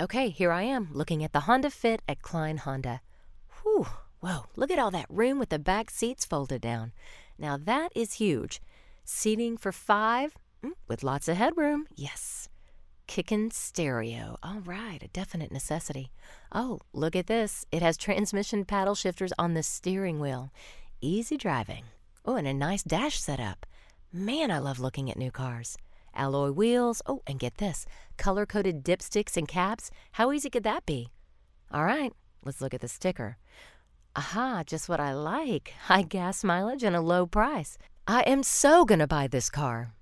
Okay, here I am looking at the Honda Fit at Klein Honda. Whew, whoa, look at all that room with the back seats folded down. Now that is huge. Seating for five mm, with lots of headroom. Yes. Kickin' stereo. All right, a definite necessity. Oh, look at this. It has transmission paddle shifters on the steering wheel. Easy driving. Oh, and a nice dash setup. Man, I love looking at new cars. Alloy wheels. Oh, and get this color coded dipsticks and caps. How easy could that be? All right, let's look at the sticker. Aha, just what I like. High gas mileage and a low price. I am so gonna buy this car.